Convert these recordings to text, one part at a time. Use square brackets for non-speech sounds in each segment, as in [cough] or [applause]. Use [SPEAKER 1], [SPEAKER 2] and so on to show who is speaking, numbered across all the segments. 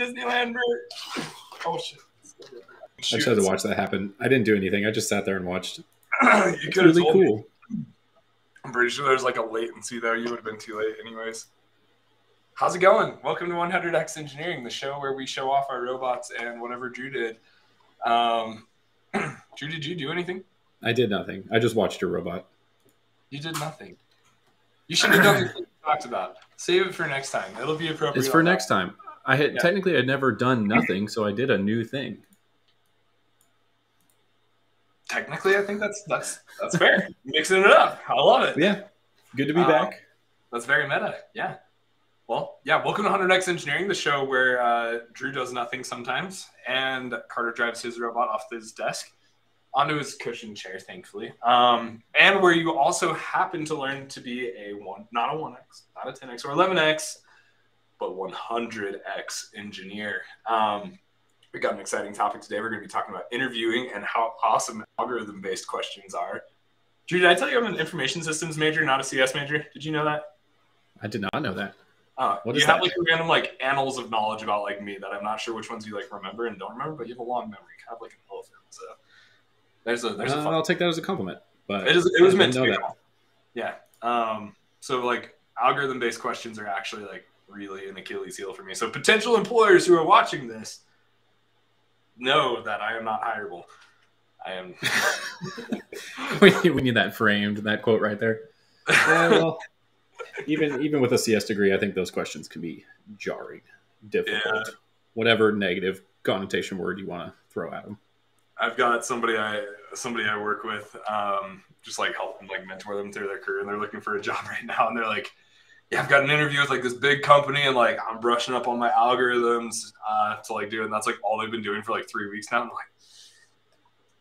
[SPEAKER 1] Disneyland merch. Oh shit.
[SPEAKER 2] I just had to watch that happen. I didn't do anything. I just sat there and watched. [clears throat]
[SPEAKER 1] you
[SPEAKER 2] It's
[SPEAKER 1] could have
[SPEAKER 2] really
[SPEAKER 1] told me.
[SPEAKER 2] cool.
[SPEAKER 1] I'm pretty sure there's like a latency there. You would have been too late, anyways. How's it going? Welcome to 100x Engineering, the show where we show off our robots and whatever Drew did. Um, [clears throat] Drew, did you do anything?
[SPEAKER 2] I did nothing. I just watched your robot.
[SPEAKER 1] You did nothing. You should have done what we talked about. Save it for next time. It'll be appropriate.
[SPEAKER 2] It's for next time. I had
[SPEAKER 1] Yeah.
[SPEAKER 2] technically I'd never done nothing, so I did a new thing.
[SPEAKER 1] Technically, I think that's that's that's [laughs] fair. Mixing it up. I love it.
[SPEAKER 2] Yeah, good to be
[SPEAKER 1] Um,
[SPEAKER 2] back.
[SPEAKER 1] That's very meta. Yeah. Well, yeah. Welcome to 100x Engineering, the show where uh, Drew does nothing sometimes, and Carter drives his robot off his desk onto his cushion chair, thankfully. Um, and where you also happen to learn to be a one, not a 1x, not a 10x or 11x, but 100x engineer. Um, we got an exciting topic today. We're going to be talking about interviewing and how awesome algorithm-based questions are. Drew, did I tell you I'm an information systems major, not a CS major? Did you know that?
[SPEAKER 2] I did not know that.
[SPEAKER 1] Uh,
[SPEAKER 2] What
[SPEAKER 1] you
[SPEAKER 2] is
[SPEAKER 1] have
[SPEAKER 2] that?
[SPEAKER 1] like random like annals of knowledge about like me that I'm not sure which ones you like remember and don't remember, but you have a long memory, kind of like an elephant. So there's a there's a
[SPEAKER 2] Uh,
[SPEAKER 1] fun.
[SPEAKER 2] I'll take that as a compliment. But
[SPEAKER 1] It is it was meant to be. Yeah. Um. So like algorithm based questions are actually like really an Achilles heel for me. So potential employers who are watching this know that I am not hireable. I am. [laughs]
[SPEAKER 2] we, we need that framed, that quote right there. Yeah, well, even even with a CS degree, I think those questions can be jarring, difficult, whatever negative connotation word you want to throw at them.
[SPEAKER 1] I've got somebody I somebody I work with, um, just like help them like mentor them through their career, and they're looking for a job [laughs] right now, and they're like, "Yeah, I've got an interview with like this big company, and like I'm brushing up on my algorithms uh, to like do it." And that's like all they've been doing for like three weeks now. I'm like,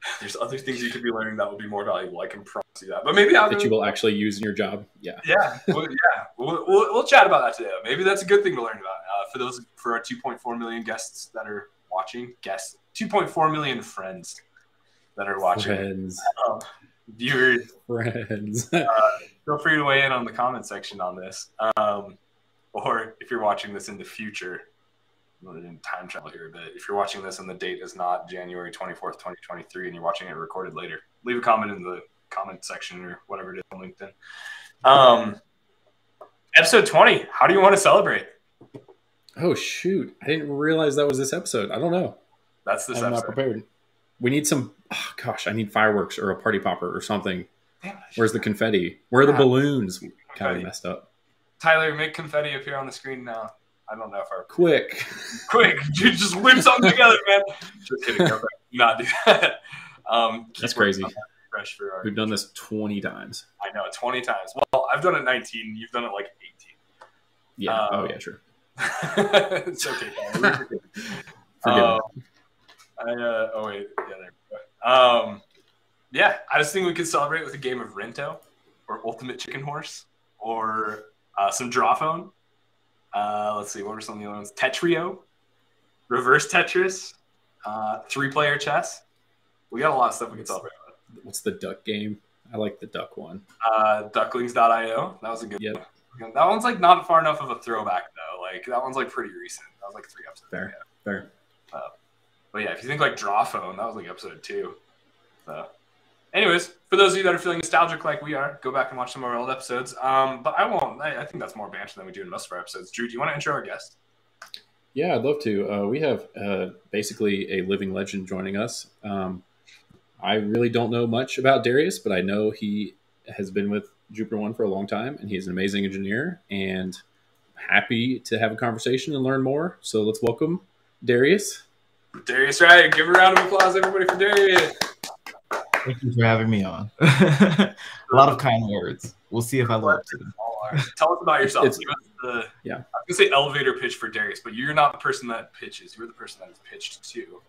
[SPEAKER 1] [sighs] "There's other things you could be learning that would be more valuable. I can promise you that." But maybe I'll
[SPEAKER 2] That you will actually use in your job. Yeah.
[SPEAKER 1] yeah, well, yeah, we'll, we'll, we'll chat about that today. Maybe that's a good thing to learn about uh, for those for our 2.4 million guests that are watching. Guests, 2.4 million friends that are watching.
[SPEAKER 2] Friends.
[SPEAKER 1] Um, viewers,
[SPEAKER 2] Friends.
[SPEAKER 1] feel free to weigh in on the comment section on this. Um, or if you're watching this in the future, to time travel here a bit. If you're watching this and the date is not January 24th, 2023, and you're watching it recorded later, leave a comment in the comment section or whatever it is on LinkedIn. Um, episode 20. How do you want to celebrate?
[SPEAKER 2] oh shoot! I didn't realize that was this episode. I don't know.
[SPEAKER 1] That's this
[SPEAKER 2] I'm not prepared. We need some. Oh, gosh, I need fireworks or a party popper or something.
[SPEAKER 1] Damn.
[SPEAKER 2] Where's the confetti? Where are the
[SPEAKER 1] Ah.
[SPEAKER 2] balloons? Kind of messed up.
[SPEAKER 1] Tyler, make confetti appear on the screen now. I don't know if our [laughs]
[SPEAKER 2] Quick.
[SPEAKER 1] quick, dude, just whip something together, man. Just kidding. No, [laughs] not do that. Um,
[SPEAKER 2] That's crazy.
[SPEAKER 1] working on that Fresh for our,
[SPEAKER 2] We've done this 20 times.
[SPEAKER 1] I know, 20 times. Well, I've done it 19. You've done it like eighteen.
[SPEAKER 2] Yeah.
[SPEAKER 1] Uh,
[SPEAKER 2] oh, yeah, true. [laughs]
[SPEAKER 1] it's okay, Tyler. We're good.
[SPEAKER 2] Forgive
[SPEAKER 1] Um, I, uh, oh, wait. Yeah, there we go. Um, yeah, I just think we could celebrate with a game of Rento or Ultimate Chicken Horse or uh, some Drawphone. Uh, let's see, what are some of the other ones? Tetrio, Reverse Tetris, uh, three player chess. We got a lot of stuff we could celebrate with.
[SPEAKER 2] What's the duck game? I like the duck one.
[SPEAKER 1] Uh, ducklings.io. That was a good
[SPEAKER 2] Yep.
[SPEAKER 1] one. That one's like not far enough of a throwback though. Like that one's like pretty recent. That was like three episodes.
[SPEAKER 2] Fair.
[SPEAKER 1] ago.
[SPEAKER 2] Fair.
[SPEAKER 1] But yeah, if you think like Draw Phone, that was like episode two. So, anyways, for those of you that are feeling nostalgic like we are, go back and watch some of our old episodes. Um, but I won't. I, I think that's more banter than we do in most of our episodes. Drew, do you want to intro our guest?
[SPEAKER 2] Yeah, I'd love to. Uh, we have uh, basically a living legend joining us. Um, I really don't know much about Darius, but I know he has been with Jupiter One for a long time, and he's an amazing engineer. And happy to have a conversation and learn more. So let's welcome Darius.
[SPEAKER 1] Darius Wright. Give a round of applause, everybody, for Darius.
[SPEAKER 3] Thank you for having me on. [laughs] a lot of kind words. We'll see if I live up to them.
[SPEAKER 1] Tell us about yourself.
[SPEAKER 2] It's-
[SPEAKER 1] the,
[SPEAKER 2] yeah.
[SPEAKER 1] I was gonna say elevator pitch for Darius, but you're not the person that pitches. You're the person that is pitched to.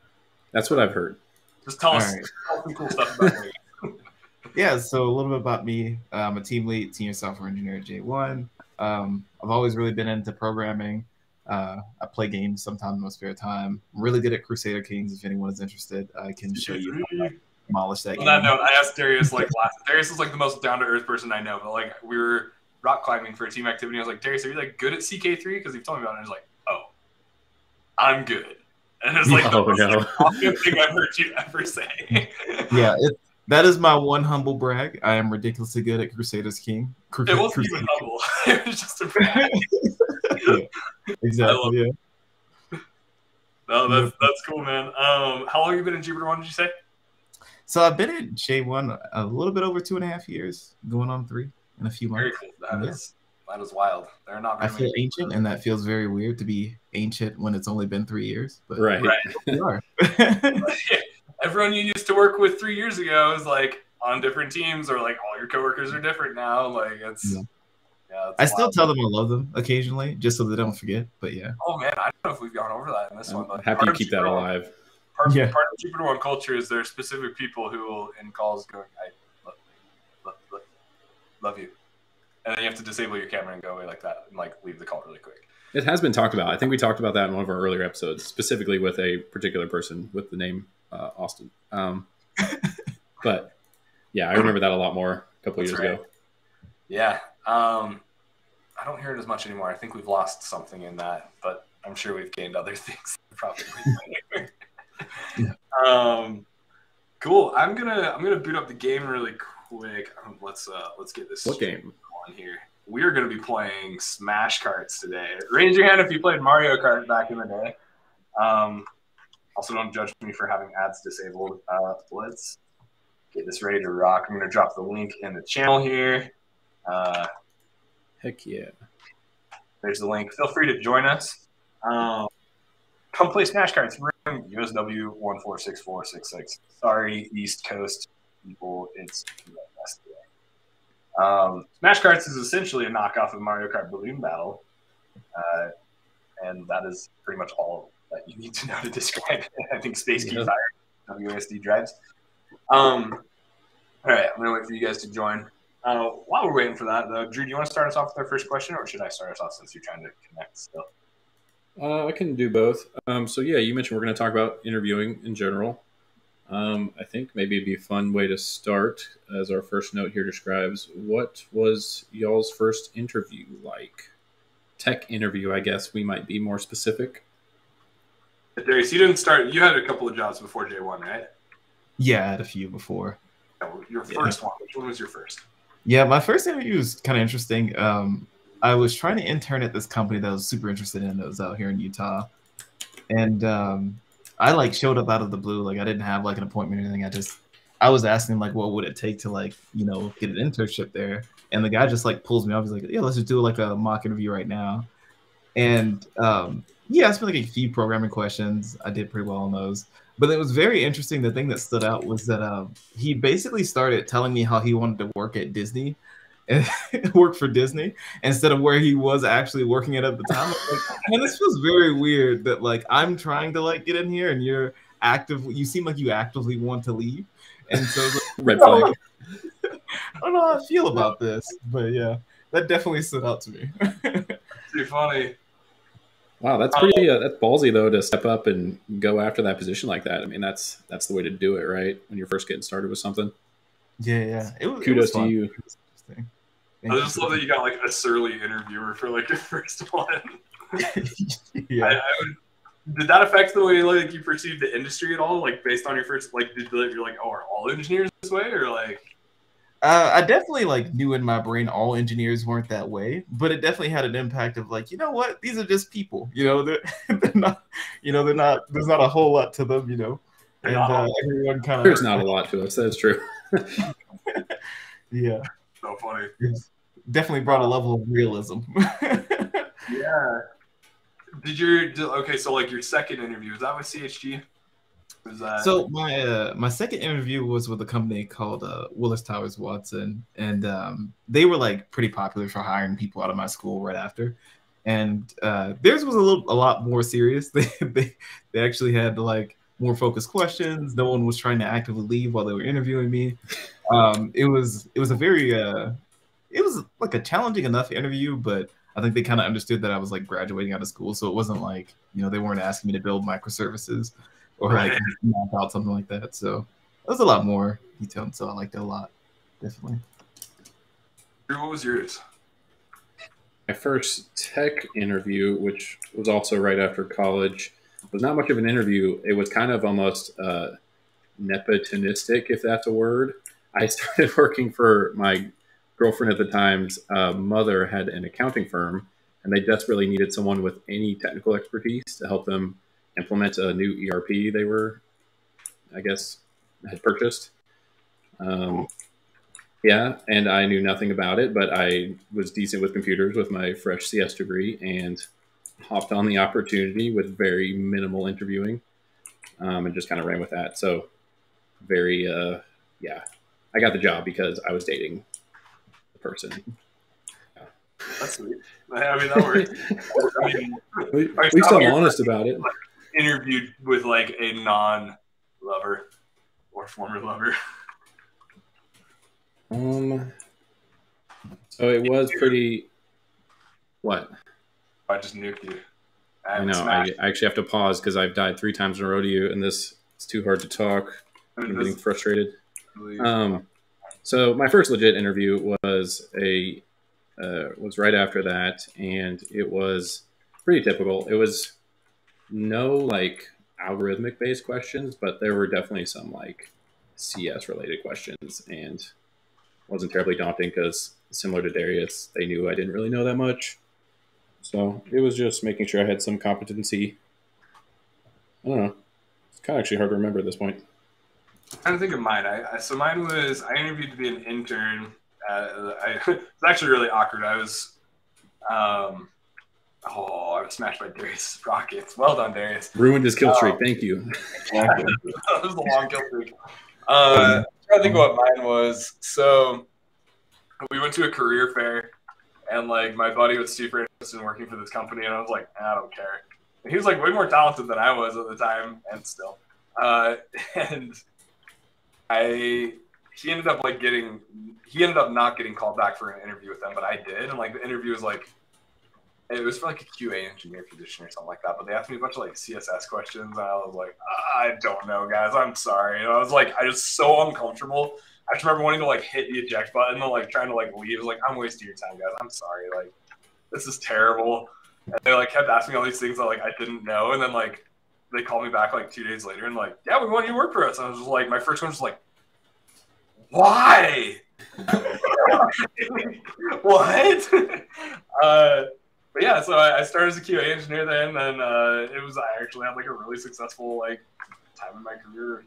[SPEAKER 2] That's what I've heard.
[SPEAKER 1] Just tell us,
[SPEAKER 3] All right.
[SPEAKER 1] tell some cool stuff about Darius. [laughs]
[SPEAKER 3] Yeah, so a little bit about me. I'm a team lead, senior software engineer at J1. Um, I've always really been into programming. Uh, I play games sometimes in my spare time. Really good at Crusader Kings. If anyone is interested, I can show you how to demolish that
[SPEAKER 1] On
[SPEAKER 3] game.
[SPEAKER 1] that note, I asked Darius like [laughs] last. Darius is like the most down to earth person I know, but like we were rock climbing for a team activity. I was like, Darius, are you like good at CK3? Because he told me about it. And I was like, oh, I'm good. [laughs] And it's like
[SPEAKER 2] Oh,
[SPEAKER 1] the most
[SPEAKER 2] no. [laughs]
[SPEAKER 1] thing I've heard you ever say.
[SPEAKER 3] Yeah, it, that is my one humble brag. I am ridiculously good at Crusaders King. Cru-
[SPEAKER 1] It wasn't
[SPEAKER 3] Crusaders-
[SPEAKER 1] even humble. [laughs] it was just a brag. [laughs]
[SPEAKER 3] exactly. Yeah.
[SPEAKER 1] No, that's that's cool, man. Um, how long have you been in Jupiter One? Did you say?
[SPEAKER 3] So I've been at J1 a little bit over two and a half years, going on three in a few
[SPEAKER 1] Very
[SPEAKER 3] months.
[SPEAKER 1] cool. That
[SPEAKER 3] Yeah.
[SPEAKER 1] is that is wild. There are not
[SPEAKER 3] I feel
[SPEAKER 1] many.
[SPEAKER 3] ancient, and that feels very weird to be ancient when it's only been three years. But
[SPEAKER 2] Right.
[SPEAKER 1] Right.
[SPEAKER 3] we are. [laughs]
[SPEAKER 1] Everyone you used to work with three years ago is like on different teams, or like all your coworkers are different now. Like it's
[SPEAKER 3] Yeah.
[SPEAKER 1] yeah.
[SPEAKER 3] I still tell them I love them occasionally, just so they don't forget. But yeah,
[SPEAKER 1] Oh man, I don't know if we've gone over that in this one.
[SPEAKER 2] I'm
[SPEAKER 1] But
[SPEAKER 2] happy
[SPEAKER 1] to
[SPEAKER 2] you
[SPEAKER 1] of
[SPEAKER 2] keep that
[SPEAKER 1] Jupiter One-
[SPEAKER 2] alive.
[SPEAKER 1] Part,
[SPEAKER 3] Yeah.
[SPEAKER 1] part of Jupiter One culture is there are specific people who will in calls going, "I love, love, love, love you," and then you have to disable your camera and go away like that and like leave the call really quick.
[SPEAKER 2] It has been talked about. I think we talked about that in one of our earlier episodes, specifically with a particular person with the name uh, Austin. Um, [laughs] but yeah, I remember that a lot more a couple
[SPEAKER 1] That's
[SPEAKER 2] years
[SPEAKER 1] right.
[SPEAKER 2] ago.
[SPEAKER 1] Yeah. Um, I don't hear it as much anymore. I think we've lost something in that, but I'm sure we've gained other [laughs] things probably.
[SPEAKER 3] Yeah.
[SPEAKER 1] Um, cool. I'm gonna I'm gonna boot up the game really quick. Um, let's uh let's get this
[SPEAKER 2] What game?
[SPEAKER 1] on here. We are gonna be playing Smash Karts today. Raise your hand if you played Mario Kart back in the day. Um, also, don't judge me for having ads disabled. Uh, let's get this ready to rock. I'm gonna drop the link in the channel here. Uh,
[SPEAKER 2] Heck yeah.
[SPEAKER 1] there's the link. Feel free to join us. Um, come play Smash Karts. Room USW one four six four six six. Sorry, East Coast people. It's. Um, Smash Karts is essentially a knockoff of Mario Kart Balloon Battle, uh, and that is pretty much all that you need to know to describe it. [laughs] I think Space Key
[SPEAKER 2] Yeah.
[SPEAKER 1] Fire WSD drives. Um, all right, I'm gonna wait for you guys to join. Uh, while we're waiting for that, though, Drew, do you want to start us off with our first question, or should I start us off since you're trying to connect still?
[SPEAKER 2] Uh, I can do both. Um, so yeah, you mentioned we're going to talk about interviewing in general. Um, I think maybe it'd be a fun way to start, as our first note here describes. What was y'all's first interview like? Tech interview, I guess we might be more specific.
[SPEAKER 1] Darius, you didn't start. You had a couple of jobs before J1, right?
[SPEAKER 3] Yeah, I had a few before.
[SPEAKER 1] Your
[SPEAKER 2] Yeah.
[SPEAKER 1] first one. Which one was your first?
[SPEAKER 3] Yeah, my first interview was kind of interesting. Um, I was trying to intern at this company that I was super interested in that was out here in Utah, and um, I like showed up out of the blue. Like I didn't have like an appointment or anything. I just I was asking like, what would it take to like you know get an internship there? And the guy just like pulls me off. He's like, yeah, let's just do like a mock interview right now. And um, yeah, I spent like a few programming questions. I did pretty well on those. But it was very interesting. The thing that stood out was that um, he basically started telling me how he wanted to work at Disney and [laughs] work for Disney instead of where he was actually working at at the time. Like, and this feels very weird that like I'm trying to like get in here and you're active. You seem like you actively want to leave, and so like,
[SPEAKER 2] Red flag. [laughs]
[SPEAKER 3] I don't know how I feel about this, but yeah, that definitely stood out to me. [laughs]
[SPEAKER 1] Pretty funny.
[SPEAKER 2] Wow, that's pretty. Uh, that's ballsy though to step up and go after that position like that. I mean, that's that's the way to do it, right? When you're first getting started with something.
[SPEAKER 3] yeah, yeah. It was, it
[SPEAKER 2] Kudos
[SPEAKER 3] was
[SPEAKER 2] to you.
[SPEAKER 3] It.
[SPEAKER 1] I just
[SPEAKER 3] you.
[SPEAKER 1] love that you got like a surly interviewer for like [laughs] your first one. [laughs]
[SPEAKER 3] yeah.
[SPEAKER 1] I, I would, did that affect the way like you perceived the industry at all? Like based on your first, like did like, you're like, oh, are all engineers this way, or like?
[SPEAKER 3] Uh, I definitely like knew in my brain all engineers weren't that way, but it definitely had an impact of like, you know what, these are just people, you know, they're, [laughs] they're not, you know, they're not. There's not a whole lot to them, you know, and uh, everyone kind of
[SPEAKER 2] There's not a lot to us. That's true. [laughs]
[SPEAKER 3] yeah,
[SPEAKER 1] So funny.
[SPEAKER 3] it's definitely brought a level of realism. [laughs]
[SPEAKER 1] Yeah. Did your okay? So like your second interview was that with CHG? That
[SPEAKER 3] So my uh, my second interview was with a company called uh, Willis Towers Watson, and um, they were like pretty popular for hiring people out of my school right after. And uh, theirs was a little a lot more serious. [laughs] They they, they actually had like more focused questions. No one was trying to actively leave while they were interviewing me. Um, it was it was a very uh, it was like a challenging enough interview, but I think they kind of understood that I was like graduating out of school, so it wasn't like you know they weren't asking me to build microservices or like
[SPEAKER 1] Right.
[SPEAKER 3] map out something like that. So it was a lot more detailed. So I liked it a lot, definitely.
[SPEAKER 1] What was yours?
[SPEAKER 2] my first tech interview, which was also right after college, was not much of an interview. It was kind of almost uh, nepotistic, if that's a word. I [laughs] started working for my girlfriend at the time's uh, mother had an accounting firm, and they desperately needed someone with any technical expertise to help them implement a new ERP they were, I guess, had purchased. Um, yeah, and I knew nothing about it, but I was decent with computers with my fresh CS degree and hopped on the opportunity with very minimal interviewing um, and just kind of ran with that. So, very, uh, yeah, I got the job because I was dating the person.
[SPEAKER 1] Yeah. That's sweet. I mean, that works. [laughs] I mean,
[SPEAKER 2] we, we still honest about it. [laughs]
[SPEAKER 1] Interviewed with like a non lover or former lover.
[SPEAKER 2] Um. So it was pretty. What?
[SPEAKER 1] I just nuked you.
[SPEAKER 2] I, I know. I, I, actually have to pause because I've died three times in a row to you, and this it's too hard to talk. I am getting frustrated. Um. So my first legit interview was a uh, was right after that, and it was pretty typical. It was no like algorithmic based questions, but there were definitely some like CS related questions, and wasn't terribly daunting because similar to Darius, they knew I didn't really know that much. So it was just making sure I had some competency. I don't know. It's kind of actually hard to remember at this point.
[SPEAKER 1] I'm trying to think of mine. I, I so mine was I interviewed to be an intern. Uh, I, [laughs] it was actually really awkward. I was, um, oh, I was smashed by Darius rockets. Well done, Darius.
[SPEAKER 2] Ruined his kill streak. Um, Thank you. [laughs]
[SPEAKER 1] that was a long kill streak. Uh, trying to think what mine was. So we went to a career fair, and like my buddy was super interested in working for this company, and I was like, I don't care. And he was like way more talented than I was at the time, and still. Uh, [laughs] and I he ended up like getting he ended up not getting called back for an interview with them, but I did, and like the interview was like it was for like a QA engineer position or something like that. But they asked me a bunch of like CSS questions, and I was like, I don't know, guys. I'm sorry. And I was like, I was so uncomfortable. I just remember wanting to like hit the eject button and like trying to like leave. I was like, I'm wasting your time, guys. I'm sorry. Like, this is terrible. And they like kept asking all these things that like I didn't know, and then like they called me back like two days later and like, yeah, we want you to work for us. And I was just like, my first one was like, why? [laughs] what? [laughs] uh, but yeah, so I, started as a QA engineer then, and uh, it was I actually had like a really successful like time in my career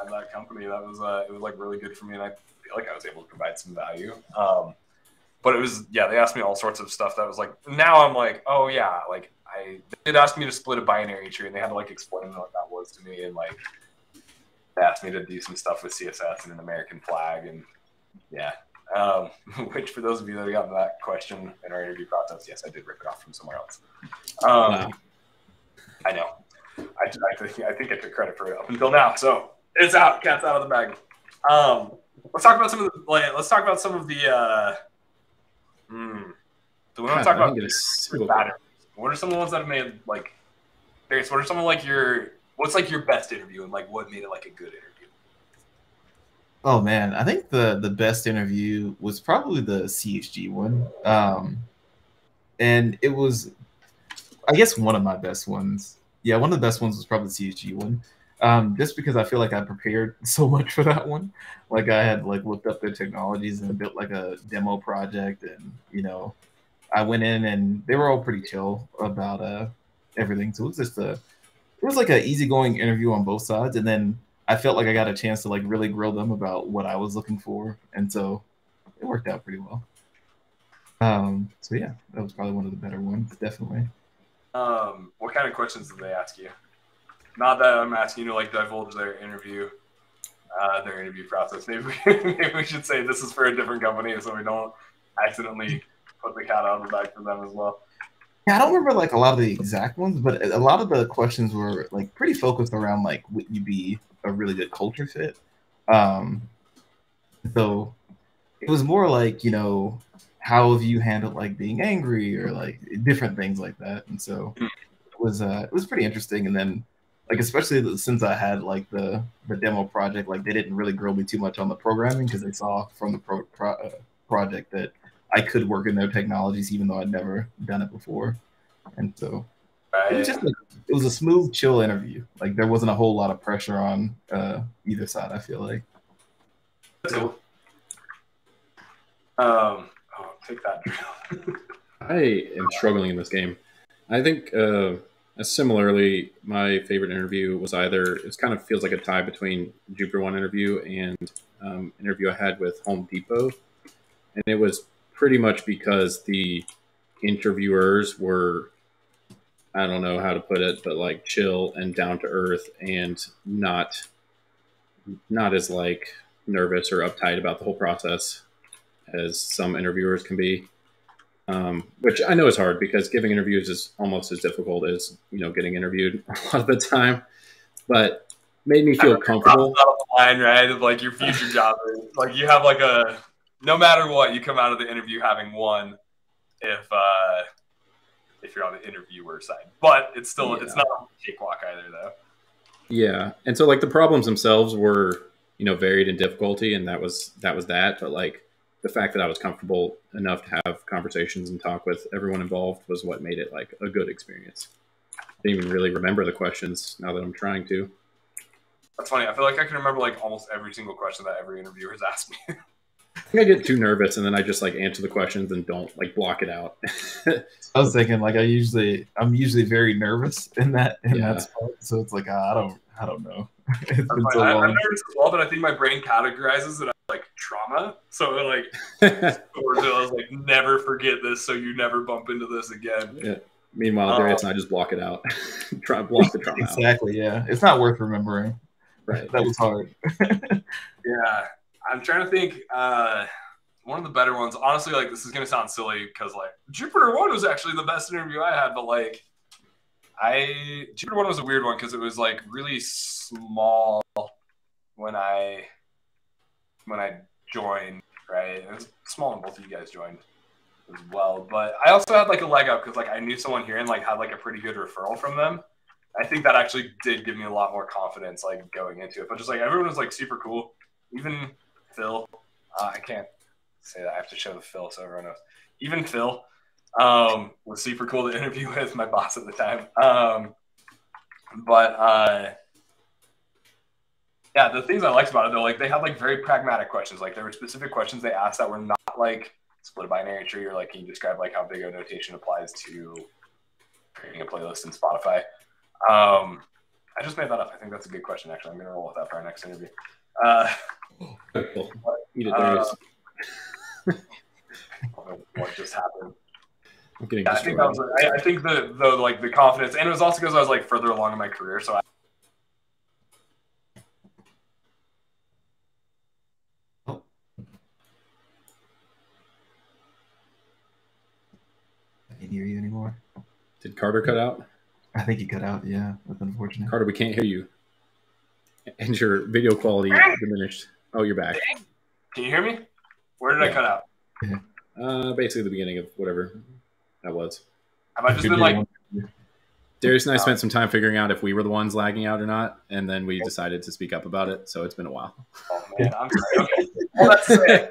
[SPEAKER 1] at that company. That was uh, it was like really good for me, and I feel like I was able to provide some value. Um, but it was yeah, they asked me all sorts of stuff that was like now I'm like oh yeah, like I they did ask me to split a binary tree, and they had to like explain what that was to me, and like they asked me to do some stuff with CSS and an American flag, and yeah, um, [laughs] which, for those of you that got that question in our interview process, yes, I did rip it off from somewhere else. Um, wow. I know. I, I, think, I think I took credit for it up until now. So it's out. Cat's out of the bag. Um, let's talk about some of the. Like, let's talk about some of the. Uh, hmm. Do we want to talk about bad What are some of the ones that have made like? What are some of like your? What's like your best interview and like what made it like a good interview?
[SPEAKER 3] Oh man, I think the the best interview was probably the CHG one. Um, and it was, I guess, one of my best ones. Yeah, one of the best ones was probably the CHG one. Um, just because I feel like I prepared [laughs] so much for that one. Like I had like looked up their technologies and built like a demo project, and you know, I went in and they were all pretty chill about uh everything. So it was just a, it was like an easygoing interview on both sides, and then I felt like I got a chance to like really grill them about what I was looking for, and so it worked out pretty well. Um, so yeah, that was probably one of the better ones, definitely.
[SPEAKER 1] Um, what kind of questions did they ask you? Not that I'm asking you to like divulge their interview, uh, their interview process. [laughs] Maybe we, maybe we should say this is for a different company, so we don't accidentally put the cat out of the bag for them as well.
[SPEAKER 3] Yeah, I don't remember like a lot of the exact ones, but a lot of the questions were like pretty focused around like would you be a really good culture fit. Um, so it was more like you know how have you handled like being angry or like different things like that, and so it was uh, it was pretty interesting. And then like especially since I had like the the demo project, like they didn't really grill me too much on the programming because they saw from the pro, pro uh, project that I could work in their technologies, even though I'd never done it before. And so it was just like it was a smooth, chill interview. Like there wasn't a whole lot of pressure on uh, either side. I feel like.
[SPEAKER 1] Cool. Um, oh, take that. [laughs]
[SPEAKER 2] I am struggling in this game. I think uh, similarly, my favorite interview was either it kind of feels like a tie between Jupiter One interview and um, interview I had with Home Depot, and it was pretty much because the interviewers were I don't know how to put it, but like chill and down to earth and not not as like nervous or uptight about the whole process as some interviewers can be. Um, which I know is hard because giving interviews is almost as difficult as you know getting interviewed [laughs] a lot of the time. But made me feel comfortable.
[SPEAKER 1] Line right, of like your future [laughs] job, like you have like a no matter what, you come out of the interview having won. If uh, if you're on the interviewer side, but it's still yeah. it's not a cakewalk either though.
[SPEAKER 2] Yeah, and so like the problems themselves were you know varied in difficulty, and that was that was that. But like the fact that I was comfortable enough to have conversations and talk with everyone involved was what made it like a good experience. I didn't even really remember the questions now that I'm trying to.
[SPEAKER 1] That's funny. I feel like I can remember like almost every single question that every interviewer has asked me. [laughs]
[SPEAKER 2] I think I get too nervous and then I just like answer the questions and don't like block it out. [laughs]
[SPEAKER 3] I was thinking like I usually I'm usually very nervous in that in yeah. that spot, so it's like uh, I don't I don't know. [laughs]
[SPEAKER 1] so I, am nervous as well, but I think my brain categorizes it as like trauma. So like, [laughs] I was like, never forget this, so you never bump into this again.
[SPEAKER 2] Yeah. Meanwhile, Darius um, and I just block it out. Try block the trauma.
[SPEAKER 3] Exactly. Out. Yeah, it's not worth remembering. Right. That was hard.
[SPEAKER 1] yeah. I'm trying to think. Uh, one of the better ones, honestly, like this is gonna sound silly because like Jupiter One was actually the best interview I had, but like I Jupiter One was a weird one because it was like really small when I when I joined. Right, it was small when both of you guys joined as well. But I also had like a leg up because like I knew someone here and like had like a pretty good referral from them. I think that actually did give me a lot more confidence like going into it. But just like everyone was like super cool, even Phil. Uh, I can't say that. I have to show the Phil so everyone knows. Even Phil um, was super cool to [laughs] interview with my boss at the time. Um, but uh, yeah, the things I liked about it though, like they had like very pragmatic questions. Like there were specific questions they asked that were not like split a binary tree or like can you describe like how big O notation applies to creating a playlist in Spotify. Um, I just made that up. I think that's a good question. Actually, I'm gonna roll with that for our next interview. Uh, [laughs] Eat it, uh, [laughs] what just happened? Yeah, I think that was. I, I, think the the like the confidence, and it was also because I was like further along in my career, so. I,
[SPEAKER 3] I can't hear you anymore.
[SPEAKER 2] Did Carter cut out?
[SPEAKER 3] I think he cut out. Yeah, that's unfortunate.
[SPEAKER 2] Carter, we can't hear you, and your video quality diminished. Oh, you're back.
[SPEAKER 1] Can you hear me? Where did yeah. I cut out? [laughs]
[SPEAKER 2] Uh, basically the beginning of whatever that was.
[SPEAKER 1] Have I just been like?
[SPEAKER 2] Darius and I spent some time figuring out if we were the ones lagging out or not, and then we decided to speak up about it. So it's been a while.
[SPEAKER 1] Oh man, I'm sorry. Okay. all, that to say,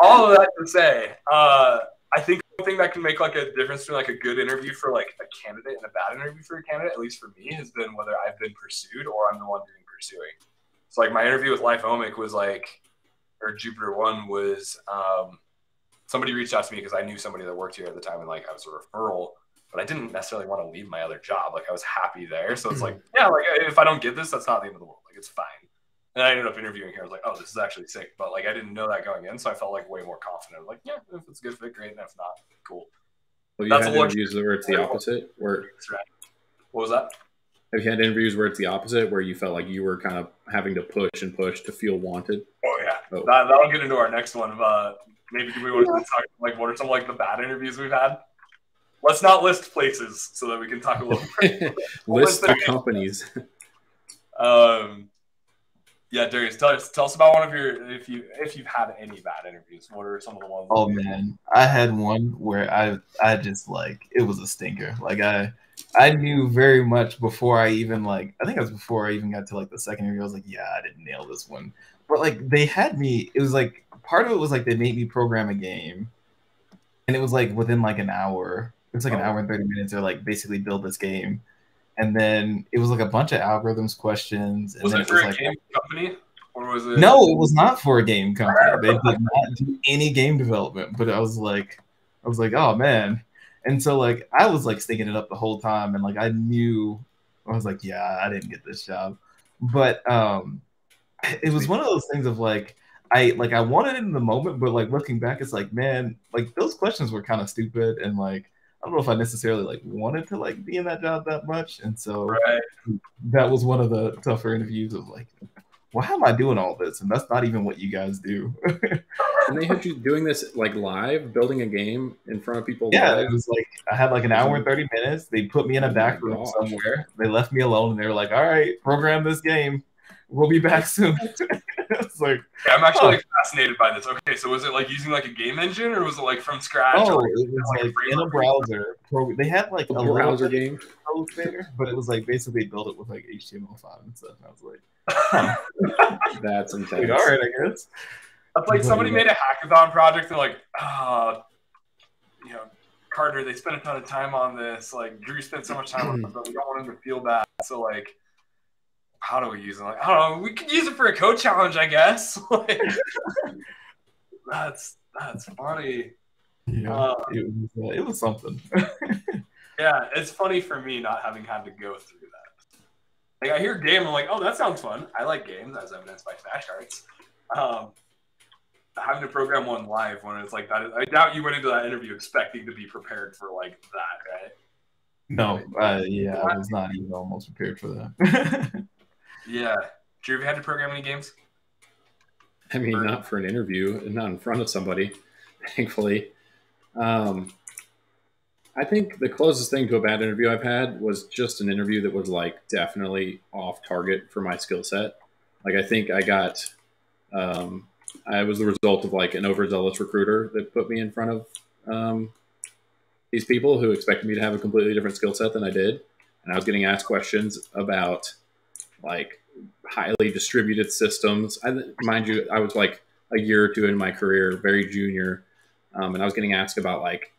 [SPEAKER 1] all of that to say, uh, I think one thing that can make like a difference between like a good interview for like a candidate and a bad interview for a candidate, at least for me, has been whether I've been pursued or I'm the one doing pursuing. So like my interview with LifeOmic was like, or Jupiter One was um, somebody reached out to me because I knew somebody that worked here at the time and like I was a referral, but I didn't necessarily want to leave my other job. Like I was happy there. So it's like, mm-hmm. yeah, like if I don't get this, that's not the end of the world. Like it's fine. And I ended up interviewing here. I was like, oh, this is actually sick. But like I didn't know that going in, so I felt like way more confident. Like, yeah, if it's a good fit, great. And if not, cool.
[SPEAKER 2] Well, you that's had interviews where it's the opposite. Where
[SPEAKER 1] what was that?
[SPEAKER 2] Have you had interviews where it's the opposite, where you felt like you were kind of having to push and push to feel wanted?
[SPEAKER 1] Oh yeah, oh. That, will get into our next one. Of, uh, maybe we want to talk like what are some like the bad interviews we've had? Let's not list places so that we can talk a little. [laughs]
[SPEAKER 2] list the companies.
[SPEAKER 1] Um, yeah, Darius, tell us tell us about one of your if you if you've had any bad interviews. What are some of the ones?
[SPEAKER 3] Oh man, I had one where I I just like it was a stinker. Like I I knew very much before I even like I think it was before I even got to like the second interview. I was like, yeah, I didn't nail this one. But like they had me. It was like part of it was like they made me program a game, and it was like within like an hour. It was like an
[SPEAKER 1] Oh.
[SPEAKER 3] hour and thirty minutes. Or like basically build this game, and then it was like a bunch of algorithms questions. And
[SPEAKER 1] Was
[SPEAKER 3] then
[SPEAKER 1] it for a
[SPEAKER 3] like,
[SPEAKER 1] game company or was it?
[SPEAKER 3] No, it was not for a game company. They did [laughs] not do any game development. But I was like, I was like, oh man. And so like I was like sticking it up the whole time, and like I knew I was like, yeah, I didn't get this job. But um, it was one of those things of like I like I wanted it in the moment, but like looking back, it's like man, like those questions were kind of stupid, and like I don't know if I necessarily like wanted to like be in that job that much, and so
[SPEAKER 1] Right.
[SPEAKER 3] that was one of the tougher interviews of like, why am I doing all this? And that's not even what you guys do. [laughs]
[SPEAKER 2] And they had you doing this like live, building a game in front of people.
[SPEAKER 3] yeah,
[SPEAKER 2] live.
[SPEAKER 3] it was like I had like an hour and 30 minutes. They put me in a
[SPEAKER 2] Oh
[SPEAKER 3] back room
[SPEAKER 2] gosh.
[SPEAKER 3] somewhere. They left me alone and they were like, all right, program this game. We'll be back soon. [laughs] it's like,
[SPEAKER 1] Yeah, I'm actually
[SPEAKER 3] Oh.
[SPEAKER 1] like, fascinated by this. Okay, so was it like using like a game engine or was it like from scratch?
[SPEAKER 3] oh,
[SPEAKER 1] or,
[SPEAKER 3] it was
[SPEAKER 1] like a
[SPEAKER 3] like in a browser. Pro- They had like a
[SPEAKER 2] a browser game. [laughs]
[SPEAKER 3] of there, but it was like basically built it with like HTML5 and stuff. And I was like, huh. [laughs]
[SPEAKER 2] That's
[SPEAKER 3] like,
[SPEAKER 2] intense.
[SPEAKER 3] all right, I guess.
[SPEAKER 1] That's like somebody made a hackathon project. They're like, ah, you know, Carter, they spent a ton of time on this. Like Drew spent so much time on it, but we don't want him to feel bad. So like, how do we use it? Like, I don't know. We could use it for a code challenge, I guess. [laughs] like, that's that's funny.
[SPEAKER 3] Yeah,
[SPEAKER 1] Uh,
[SPEAKER 3] it was uh, it was something. [laughs]
[SPEAKER 1] Yeah, it's funny for me not having had to go through that. Like I hear game, I'm like, oh, that sounds fun. I like games, as evidenced by Smash Karts. Um, having to program one live when it's like that, I doubt you went into that interview expecting to be prepared for like that, right?
[SPEAKER 3] No, uh, yeah, I was not even almost prepared for that. [laughs]
[SPEAKER 1] Yeah. Drew, have you had to program any games?
[SPEAKER 2] I mean, not for an interview, and not in front of somebody, [laughs] thankfully. Um, I think the closest thing to a bad interview I've had was just an interview that was like definitely off target for my skill set. Like I think I got, um, I was the result of like an overzealous recruiter that put me in front of um, these people who expected me to have a completely different skill set than I did, and I was getting asked questions about like highly distributed systems. I, mind you, I was like a year or two in my career, very junior, um, and I was getting asked about like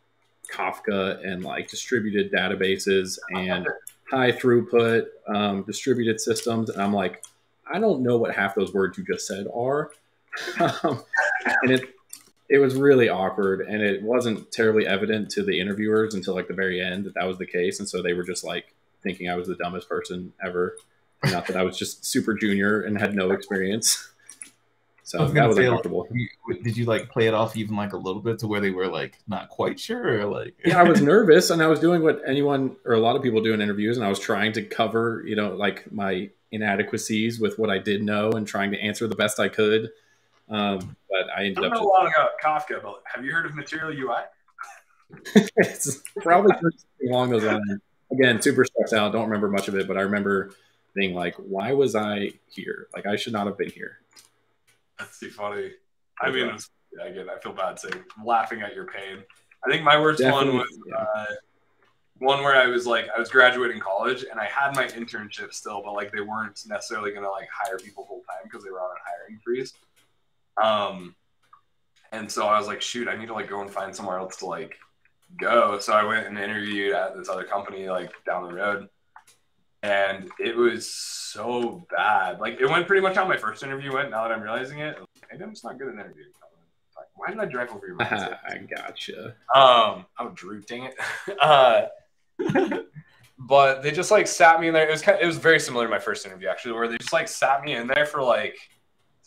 [SPEAKER 2] Kafka and like distributed databases [laughs] and high throughput um, distributed systems, and I'm like, I don't know what half those words you just said are, [laughs] um, and it it was really awkward, and it wasn't terribly evident to the interviewers until like the very end that that was the case, and so they were just like thinking I was the dumbest person ever. Not that I was just super junior and had no experience. [laughs] So
[SPEAKER 3] I was
[SPEAKER 2] that
[SPEAKER 3] gonna
[SPEAKER 2] was
[SPEAKER 3] say, like, Did you like play it off even like a little bit to where they were like not quite sure or like
[SPEAKER 2] yeah, I was [laughs] nervous and I was doing what anyone or a lot of people do in interviews, and I was trying to cover, you know, like my inadequacies with what I did know and trying to answer the best I could. Um, but I
[SPEAKER 1] I
[SPEAKER 2] ended
[SPEAKER 1] don't
[SPEAKER 2] up
[SPEAKER 1] know a lot about Kafka, but have you heard of Material UI? [laughs]
[SPEAKER 2] it's probably along those lines. Again, super stressed out. Don't remember much of it, but I remember being like, "Why was I here? Like, I should not have been here."
[SPEAKER 1] That's too funny. I mean, yeah, again, I feel bad saying laughing at your pain. I think my worst one was
[SPEAKER 2] yeah.
[SPEAKER 1] uh, one where I was like, I was graduating college and I had my internship still, but like they weren't necessarily going to like hire people full time because they were on a hiring freeze. Um, and so I was like, shoot, I need to like go and find somewhere else to like go. So I went and interviewed at this other company like down the road, and it was so bad. Like it went pretty much how my first interview went. Now that I'm realizing it, I'm just not good at interviewing. Like, why did I drive over your [laughs] mindset?
[SPEAKER 2] I gotcha.
[SPEAKER 1] Um, oh, Drew, dang it. [laughs] Uh, but they just like sat me in there. It was kind of, it was very similar to my first interview actually, where they just like sat me in there for like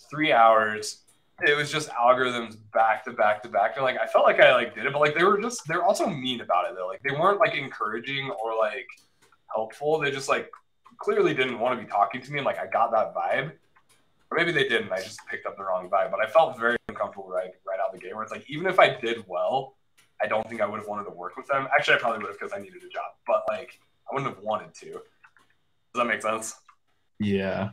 [SPEAKER 1] three hours. It was just algorithms back to back to back. And like I felt like I like did it, but like they were just they're also mean about it though. Like they weren't like encouraging or like helpful. They just like clearly didn't want to be talking to me. And like I got that vibe. Or maybe they didn't. I just picked up the wrong vibe. But I felt very uncomfortable right right out of the gate where it's like even if I did well, I don't think I would have wanted to work with them. Actually, I probably would have because I needed a job, but like I wouldn't have wanted to. Does that make sense?
[SPEAKER 3] yeah.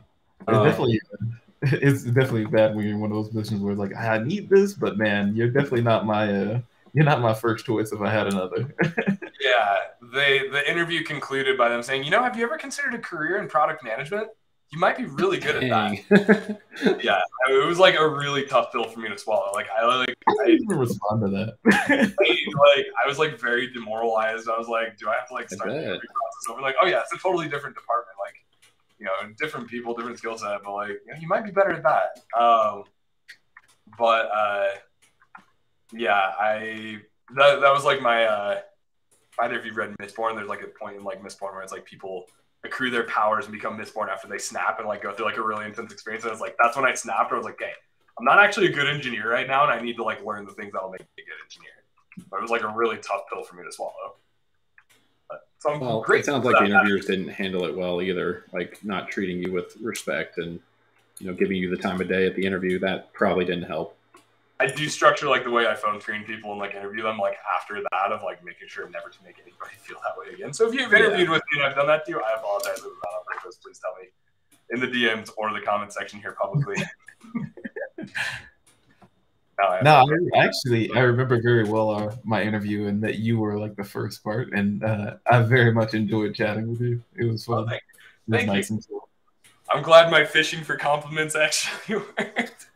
[SPEAKER 3] It's
[SPEAKER 1] Uh,
[SPEAKER 3] definitely [laughs] it's definitely bad when you're in one of those positions where it's like I need this, but man, you're definitely not my uh you're not my first choice if I had another. [laughs]
[SPEAKER 1] Yeah. They the interview concluded by them saying, "You know, have you ever considered a career in product management?" you might be really good at that. [laughs] yeah, it was like a really tough pill for me to swallow. Like I like [laughs] I
[SPEAKER 3] didn't respond to that.
[SPEAKER 1] like I was like very demoralized. I was like, do I have to like start the interview process over? Like, oh yeah, it's a totally different department. Like, you know, different people, different skill set, but like you, know, you might be better at that. Um, but uh, yeah, I that that was like my uh, either if you've read Mistborn, there's like a point in like Mistborn where it's like people accrue their powers and become Mistborn after they snap and like go through like a really intense experience. And it's like that's when I snapped. I was like, okay, I'm not actually a good engineer right now, and I need to like learn the things that'll make me a good engineer. But it was like a really tough pill for me to swallow.
[SPEAKER 2] But, so I'm well, great. It sounds like the interviewers didn't handle it well either, like not treating you with respect and you know giving you the time of day at the interview. That probably didn't help.
[SPEAKER 1] I do structure like the way I phone screen people and like interview them like after that of like making sure never to make anybody [laughs] feel that way again. So if you've interviewed yeah. with me and I've done that to you, I apologize if not on purpose. Please tell me in the DMs or the comment section here publicly. [laughs]
[SPEAKER 3] no, no I, actually I remember very well our, uh, my interview and that you were like the first part, and uh, I very much enjoyed chatting with you. It was fun. Oh, thank, it was
[SPEAKER 1] thank nice you. and cool. I'm glad my fishing for compliments actually [laughs] worked.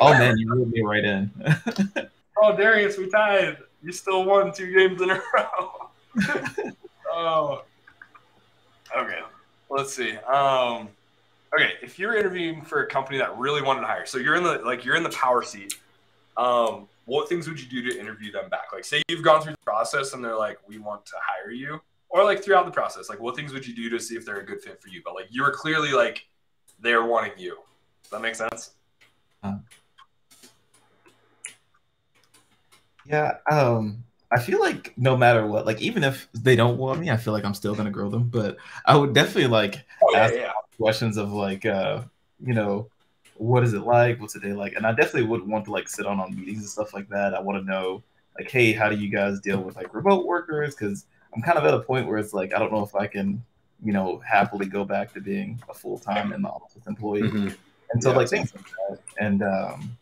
[SPEAKER 3] oh man, you moved me right in. [laughs]
[SPEAKER 1] oh Darius, we tied. You still won two games in a row. [laughs] oh. Okay. Let's see. Um okay, if you're interviewing for a company that really wanted to hire, so you're in the like you're in the power seat. Um, what things would you do to interview them back? Like say you've gone through the process and they're like, we want to hire you or like throughout the process, like what things would you do to see if they're a good fit for you? But like you were clearly like they're wanting you. Does that make sense? Um,
[SPEAKER 3] yeah. Um, I feel like no matter what, like even if they don't want me, I feel like I'm still gonna grow them. But I would definitely like oh, yeah, ask yeah. questions of like, uh, you know, what is it like? What's a day like? And I definitely would want to like sit on on meetings and stuff like that. I want to know like, hey, how do you guys deal with like remote workers? Because I'm kind of at a point where it's like I don't know if I can, you know, happily go back to being a full time in the office employee. Mm-hmm. And so yeah, like things like that. And um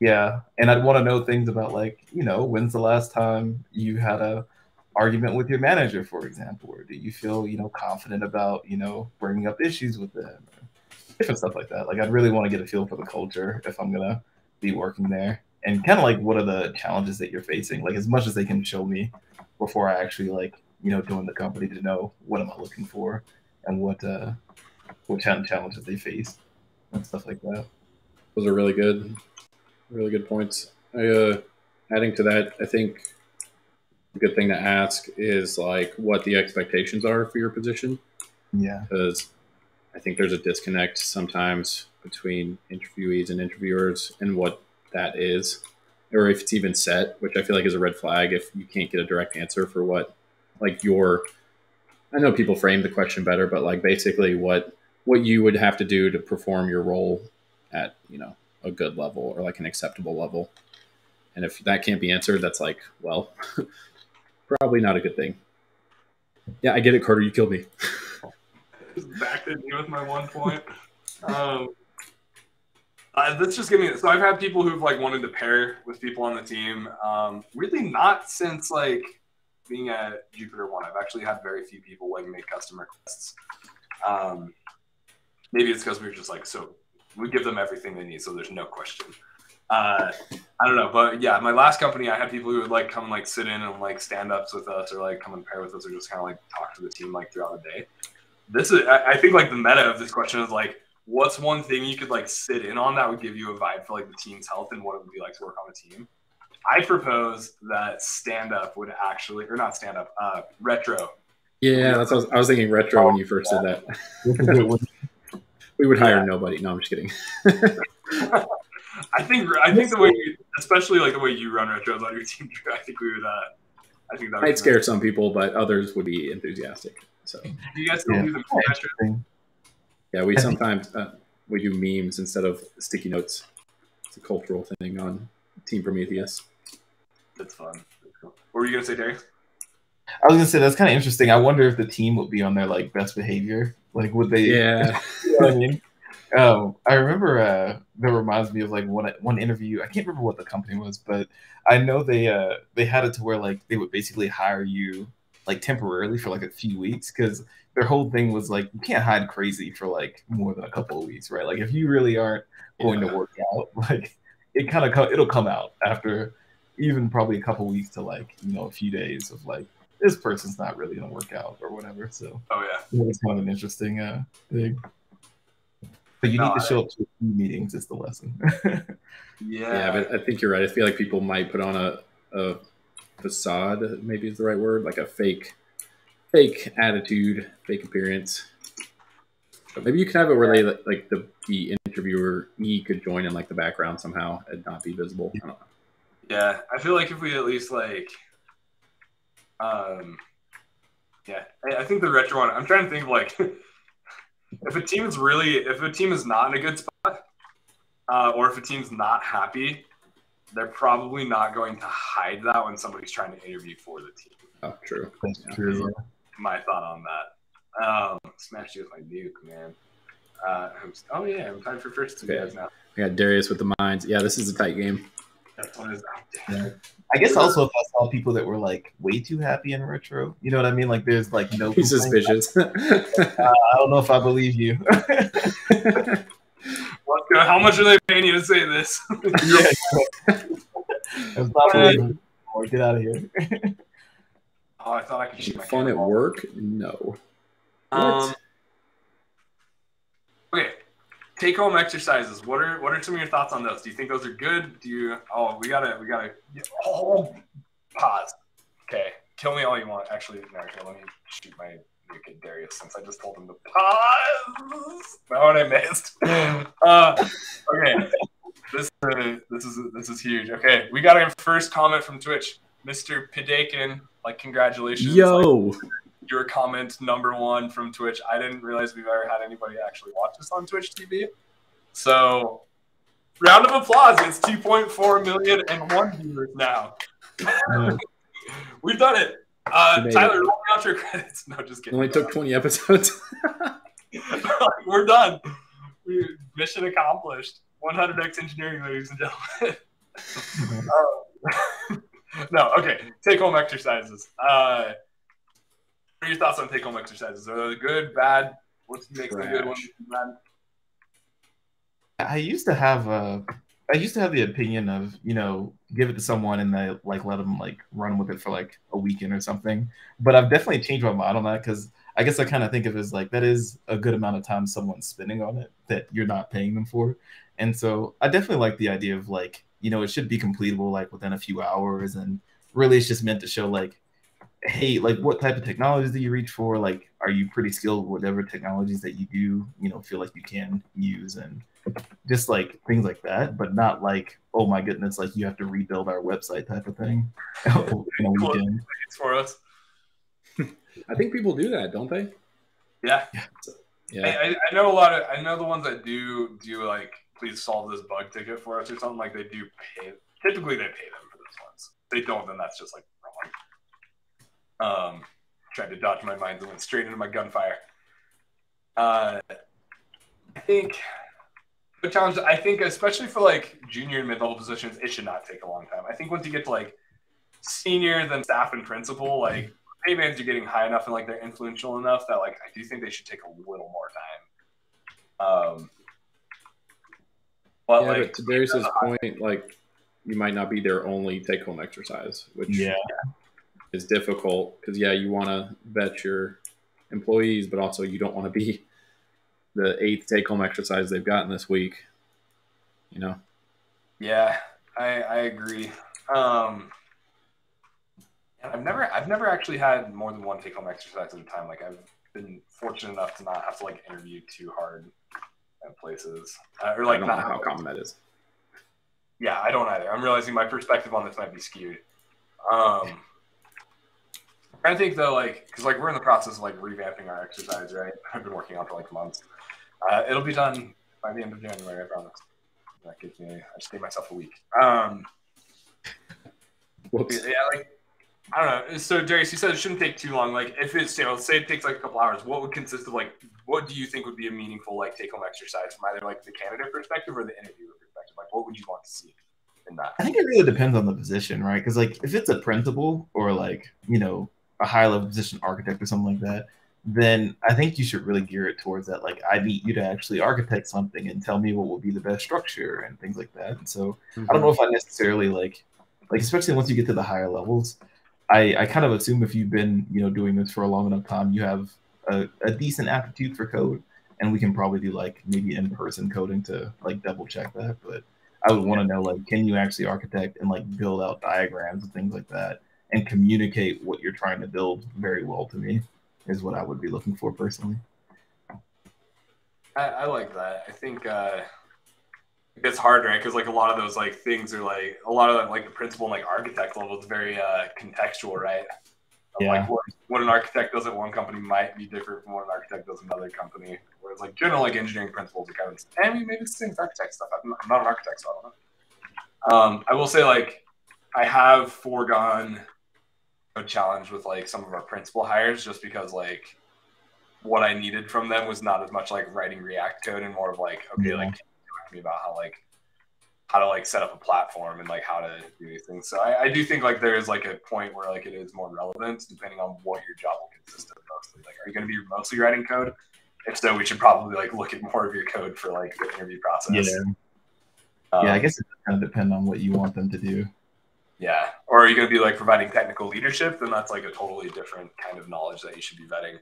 [SPEAKER 3] yeah, and I'd want to know things about like, you know, when's the last time you had a argument with your manager, for example, or do you feel, you know, confident about, you know, bringing up issues with them, different stuff like that. Like I'd really want to get a feel for the culture if I'm gonna be working there, and kind of like what are the challenges that you're facing, like as much as they can show me before I actually like you know join the company to know what am I looking for and what uh what challenges they face and stuff like that.
[SPEAKER 2] Those are really good, really good points. I, uh, adding to that, I think a good thing to ask is like what the expectations are for your position.
[SPEAKER 3] Yeah,
[SPEAKER 2] because I think there's a disconnect sometimes between interviewees and interviewers and what that is or if it's even set, which I feel like is a red flag if you can't get a direct answer for what like your I know people frame the question better, but like basically what what you would have to do to perform your role at, you know, a good level or like an acceptable level. And if that can't be answered, that's like, well, [laughs] probably not a good thing. Yeah, I get it, Carter. You killed me.
[SPEAKER 1] Back to me with my one point. Um, uh, that's just. Me so I've had people who've like wanted to pair with people on the team. Um, really, not since like being at Jupiter One. I've actually had very few people like make custom requests. Um, maybe it's because we are just like so we give them everything they need, so there's no question. Uh, I don't know, but yeah, my last company, I had people who would like come like sit in and like stand ups with us, or like come and pair with us, or just kind of like talk to the team like throughout the day. This is, I, I think, like the meta of this question is like what's one thing you could like sit in on that would give you a vibe for like the team's health and what it would be like to work on a team? I propose that stand up would actually, or not stand up, uh, retro.
[SPEAKER 2] Yeah, that's I was, I was thinking retro when you first said that. we [laughs] would hire yeah. nobody. No, I'm just kidding. [laughs]
[SPEAKER 1] I think I think the way, you, especially like the way you run retros on your team, [laughs] I think we would. Uh, I think that
[SPEAKER 2] might scare nice. some people, but others would be enthusiastic. So, do
[SPEAKER 1] you guys still yeah. do the retro?
[SPEAKER 2] Yeah, we sometimes uh, we do memes instead of sticky notes. It's a cultural thing on Team Prometheus.
[SPEAKER 1] That's fun. What were you gonna say, Derek?
[SPEAKER 3] I was gonna say that's kind of interesting. I wonder if the team would be on their like best behavior. Like, would they?
[SPEAKER 2] Yeah. [laughs]
[SPEAKER 3] you know I mean, um, I remember uh, that reminds me of like one one interview. I can't remember what the company was, but I know they uh, they had it to where like they would basically hire you like temporarily for like a few weeks because their whole thing was like you can't hide crazy for like more than a couple of weeks, right? Like if you really aren't going
[SPEAKER 1] Yeah.
[SPEAKER 3] to work out, [laughs] like it kind of co- it'll come out after even probably a couple weeks to like you know a few days of like this person's not really gonna work out or whatever. So
[SPEAKER 1] Oh yeah.
[SPEAKER 3] it's kind of an interesting uh, thing. But you
[SPEAKER 1] No,
[SPEAKER 3] need to
[SPEAKER 1] I-
[SPEAKER 3] show up to meetings is the lesson. [laughs]
[SPEAKER 1] Yeah.
[SPEAKER 2] Yeah, but I think you're right. I feel like people might put on a, a facade, maybe is the right word, like a fake, fake attitude, fake appearance. But maybe you could have it where they like the the interviewer he could join in like the background somehow and not be visible. I don't know.
[SPEAKER 1] Yeah, I feel like if we at least like, um, yeah, I, I think the retro one. I'm trying to think of like, [laughs] if a team is really, if a team is not in a good spot, uh, or if a team's not happy, they're probably not going to hide that when somebody's trying to interview for the team.
[SPEAKER 2] Oh, true.
[SPEAKER 3] That's
[SPEAKER 2] Yeah.
[SPEAKER 3] true.
[SPEAKER 1] My thought on that. Um, smashed you with my nuke, man. Uh, I'm, oh yeah, I'm time for first two
[SPEAKER 2] Okay.
[SPEAKER 1] guys now.
[SPEAKER 2] I got Darius with the mines. Yeah, this is a tight game.
[SPEAKER 1] That one is out.
[SPEAKER 3] Yeah. I guess also if I saw people that were like way too happy in retro, you know what I mean? Like there's like no
[SPEAKER 2] He's suspicious.
[SPEAKER 3] Uh, I don't know if I believe you. [laughs]
[SPEAKER 1] How much are they paying you to say this? [laughs]
[SPEAKER 3] yeah. It's [laughs] not believable. Get out of here.
[SPEAKER 1] Oh, I thought I could shoot my
[SPEAKER 2] Fun at
[SPEAKER 1] cannonball.
[SPEAKER 2] work? No.
[SPEAKER 1] Um, okay, take home exercises. What are what are some of your thoughts on those? Do you think those are good? Do you? Oh, we gotta we gotta. Oh, pause. Okay, kill me all you want. Actually, no, here, let me shoot my new kid Darius since I just told him to pause. [laughs] That one I missed. [laughs] Uh, okay, this uh, this is this is huge. Okay, we got our first comment from Twitch, Mr. Pidakin. Like, congratulations. Like,
[SPEAKER 2] Yo.
[SPEAKER 1] your comment number one from Twitch. I didn't realize we've ever had anybody actually watch us on Twitch TV. So, round of applause. It's 2.4 million and one viewers now. [laughs] We've done it. Uh, Tyler, roll out your credits. [laughs] No, just
[SPEAKER 2] It
[SPEAKER 1] kidding.
[SPEAKER 2] only took 20 episodes. [laughs]
[SPEAKER 1] We're done. We, mission accomplished. 100x engineering, ladies and gentlemen. Um, [laughs] no, okay. Take home exercises. Uh, what are your thoughts on take home exercises? Are they good, bad? What makes them good? Them bad?
[SPEAKER 3] I used to have a, I used to have the opinion of you know give it to someone and they like let them like run with it for like a weekend or something. But I've definitely changed my mind on that because I guess I kind of think of it as like that is a good amount of time someone's spending on it that you're not paying them for, and so I definitely like the idea of like you know it should be completable like within a few hours and really it's just meant to show like hey like what type of technologies do you reach for like are you pretty skilled with whatever technologies that you do you know feel like you can use and just like things like that, but not like, oh my goodness, like you have to rebuild our website type of thing [laughs] in a weekend.
[SPEAKER 1] It's for us.
[SPEAKER 2] I think people do that, don't they?
[SPEAKER 1] Yeah.
[SPEAKER 2] Yeah.
[SPEAKER 1] I, I, I know a lot of. I know the ones that do do like, please solve this bug ticket for us or something. Like they do pay. Typically, they pay them for those ones. They don't, then that's just like wrong. Um, tried to dodge my mind and went straight into my gunfire. Uh, I think the challenge. I think especially for like junior and mid level positions, it should not take a long time. I think once you get to like senior, then staff and principal, like pay bands are getting high enough and like they're influential enough that like I do think they should take a little more time. Um, but
[SPEAKER 2] yeah,
[SPEAKER 1] like
[SPEAKER 2] but to Darius's point, like you might not be their only take home exercise, which
[SPEAKER 3] Yeah.
[SPEAKER 2] is difficult because yeah, you want to vet your employees, but also you don't want to be [laughs] the eighth take home exercise they've gotten this week. You know,
[SPEAKER 1] Yeah, I, I agree. Um, and I've never I've never actually had more than one take home exercise at a time. Like I've been fortunate enough to not have to like interview too hard at places, uh, or
[SPEAKER 2] I
[SPEAKER 1] like
[SPEAKER 2] don't know how
[SPEAKER 1] have-
[SPEAKER 2] common that is.
[SPEAKER 1] Yeah, I don't either. I'm realizing my perspective on this might be skewed. Um, I think though, like, because like we're in the process of like revamping our exercise, right? I've been working on for like months. Uh, it'll be done by the end of January, I promise. That gives me, I just gave myself a week. Um,
[SPEAKER 2] Whoops.
[SPEAKER 1] yeah, like I don't know. So Darius, you said it shouldn't take too long. Like if it's you know, say it takes like a couple hours, what would consist of like what do you think would be a meaningful like take home exercise from either like the candidate perspective or the interviewer perspective? Like what would you want to see in that?
[SPEAKER 3] I think it really depends on the position, right? Because like if it's a principal or like you know a high level position architect or something like that, then I think you should really gear it towards that. Like, I need you to actually architect something and tell me what will be the best structure and things like that. And so mm-hmm. I don't know if I necessarily like, like especially once you get to the higher levels, I, I kind of assume if you've been you know doing this for a long enough time, you have a, a decent aptitude for code, and we can probably do like maybe in person coding to like double check that. But I would want to know like, can you actually architect and like build out diagrams and things like that, and communicate what you're trying to build very well to me is what I would be looking for personally.
[SPEAKER 1] I, I like that. I think uh, it's hard, right? Because like a lot of those like things are like a lot of that, like the principal and like architect level is very uh, contextual, right? Of, yeah. Like what, what, an architect does at one company might be different from what an architect does at another company. Whereas like general like engineering principles are kind of, I mean, maybe it's the same architect stuff. I'm not, I'm not an architect, so I don't know. Um, I will say like I have foregone a challenge with like some of our principal hires just because like what I needed from them was not as much like writing React code and more of like, okay, yeah. like to me about how like how to like set up a platform and like how to do these things. So I, I do think like there is like a point where like it is more relevant depending on what your job will consist of mostly. Like, are you going to be mostly writing code? If so, we should probably like look at more of your code for like the interview process.
[SPEAKER 3] Yeah. Um, yeah, I guess it kind of depend on what you want them to do.
[SPEAKER 1] Yeah. Or are you going to be like providing technical leadership? Then that's like a totally different kind of knowledge that you should be vetting.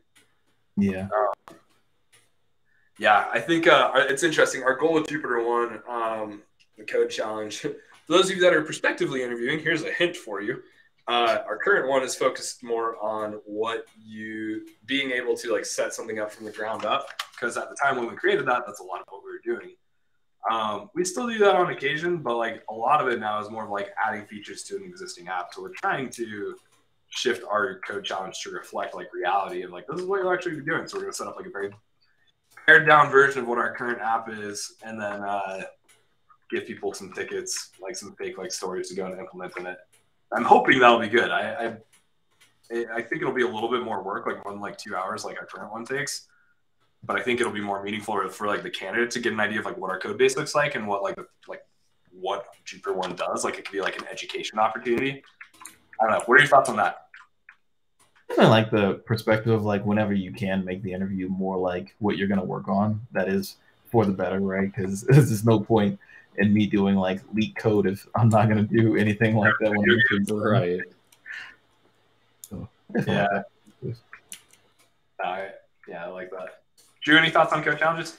[SPEAKER 3] Yeah.
[SPEAKER 1] Um, yeah, I think uh, it's interesting. Our goal with JupiterOne, um, the code challenge. [laughs] For those of you that are prospectively interviewing, here's a hint for you. Uh, our current one is focused more on what you being able to like set something up from the ground up. Because at the time when we created that, that's a lot of what we were doing. Um, we still do that on occasion, but like a lot of it now is more of like adding features to an existing app. So we're trying to shift our code challenge to reflect like reality and like this is what you'll actually doing. So we're gonna set up like a very pared down version of what our current app is, and then uh, give people some tickets, like some fake like stories to go and implement in it. I'm hoping that'll be good. I, I I think it'll be a little bit more work, like than like two hours, like our current one takes but I think it'll be more meaningful for, for like the candidate to get an idea of like what our code base looks like and what like like what JupiterOne does. Like it could be like an education opportunity. I don't know. What are your thoughts on that?
[SPEAKER 3] I like the perspective of like whenever you can make the interview more like what you're going to work on. That is for the better, right? Because [laughs] there's no point in me doing like LeetCode if I'm not going to do anything like that when
[SPEAKER 2] right.
[SPEAKER 1] So, yeah. I, yeah, I like that. Drew, any thoughts on code challenges?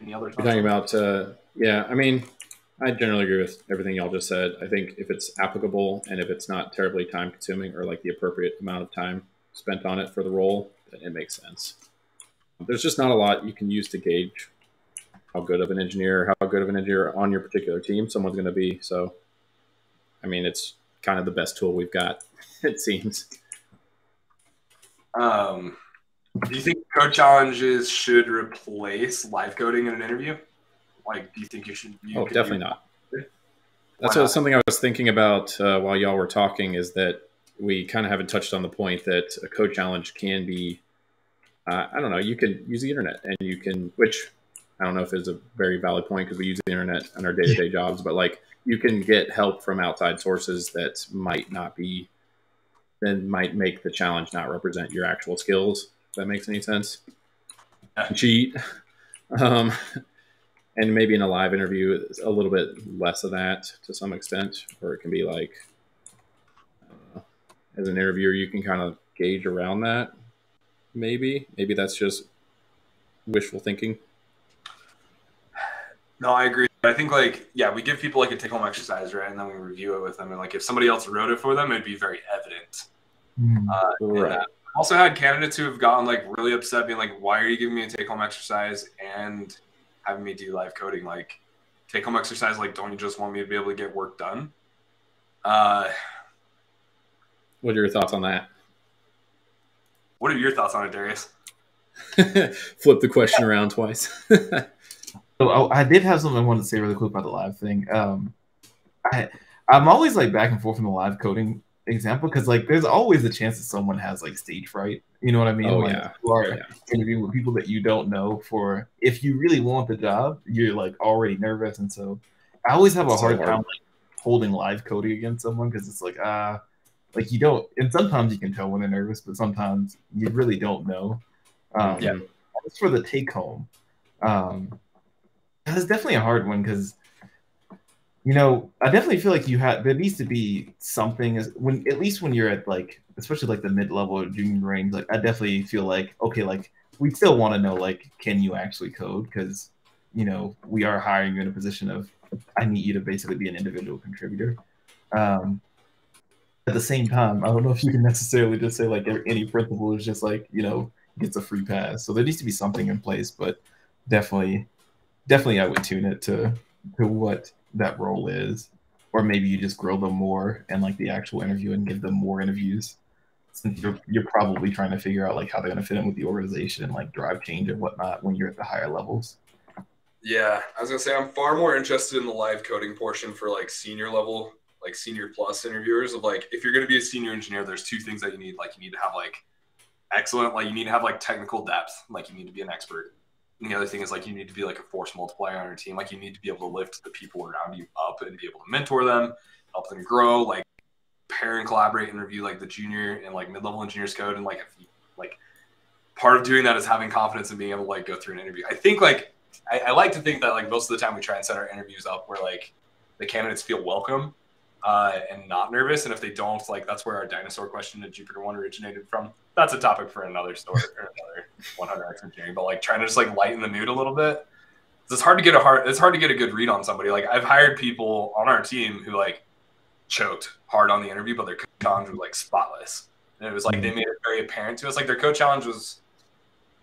[SPEAKER 2] Any other? Talking about, uh, yeah. I mean, I generally agree with everything y'all just said. I think if it's applicable and if it's not terribly time consuming or like the appropriate amount of time spent on it for the role, then it makes sense. There's just not a lot you can use to gauge how good of an engineer, how good of an engineer on your particular team someone's going to be. So, I mean, it's kind of the best tool we've got, [laughs] it seems.
[SPEAKER 1] Um, do you think code challenges should replace live coding in an interview? Like, do you think you should? You
[SPEAKER 2] oh, definitely not. That's what, something I was thinking about uh, while y'all were talking. Is that we kind of haven't touched on the point that a code challenge can be. Uh, I don't know. You can use the internet, and you can, which I don't know if is a very valid point because we use the internet in our day to day jobs, but like you can get help from outside sources that might not be, then might make the challenge not represent your actual skills If that makes any sense. Yeah. Cheat. [laughs] Um, and maybe in a live interview, a little bit less of that to some extent, or it can be like, know, as an interviewer, you can kind of gauge around that. Maybe, maybe that's just wishful thinking.
[SPEAKER 1] No, I agree. I think like yeah, we give people like a take home exercise, right, and then we review it with them, and like if somebody else wrote it for them, it'd be very evident. Mm, uh, right also had candidates who have gotten like really upset, being like, "Why are you giving me a take-home exercise and having me do live coding? Like, take-home exercise, like, don't you just want me to be able to get work done?" Uh,
[SPEAKER 2] what are your thoughts on that?
[SPEAKER 1] What are your thoughts on it, Darius? [laughs]
[SPEAKER 2] Flip the question around twice. [laughs]
[SPEAKER 3] so I, I, did have something I wanted to say really quick about the live thing. Um, I I'm always like back and forth from the live coding example because like there's always a chance that someone has like stage fright. You know what I mean?
[SPEAKER 2] Oh
[SPEAKER 3] like,
[SPEAKER 2] yeah.
[SPEAKER 3] You are yeah. interviewing with people that you don't know for if you really want the job, you're like already nervous, and so I always have a hard, hard time like holding live coding against someone because it's like ah, like you don't, and sometimes you can tell when they're nervous, but sometimes you really don't know. Um,
[SPEAKER 1] Yeah.
[SPEAKER 3] As for the take home, um, that's definitely a hard one because you know I definitely feel like you have there needs to be something as when at least when you're at like especially like the mid level or junior range. Like I definitely feel like okay, like we still want to know like can you actually code because you know we are hiring you in a position of I need you to basically be an individual contributor. Um, at the same time, I don't know if you can necessarily just say like any principal is just like you know gets a free pass. So there needs to be something in place, but definitely, definitely, I would tune it to to what that role is, or maybe you just grill them more and like the actual interview and give them more interviews. Since you're you're probably trying to figure out like how they're gonna fit in with the organization and like drive change and whatnot when you're at the higher levels.
[SPEAKER 4] Yeah, I was gonna say I'm far more interested in the live coding portion for like senior level, like senior plus interviewers. Of like,
[SPEAKER 1] if you're going to be a senior engineer, there's two things that you need. Like you need to have like excellent, like you need to have like technical depth. Like you need to be an expert. And the other thing is like you need to be like a force multiplier on your team. Like you need to be able to lift the people around you up and be able to mentor them, help them grow, like pair and collaborate and review like the junior and like mid-level engineers code. And like if you, like part of doing that is having confidence and being able to like go through an interview. I think like I, I like to think that like most of the time we try and set our interviews up where like the candidates feel welcome uh, and not nervous. And if they don't, like that's where our dinosaur question at JupiterOne originated from. That's a topic for another story or another 100x engineering. But like trying to just like lighten the mood a little bit. It's hard to get a hard. It's hard to get a good read on somebody. Like I've hired people on our team who like choked hard on the interview, but their challenge was like spotless. And it was like they made it very apparent to us. Like their code challenge was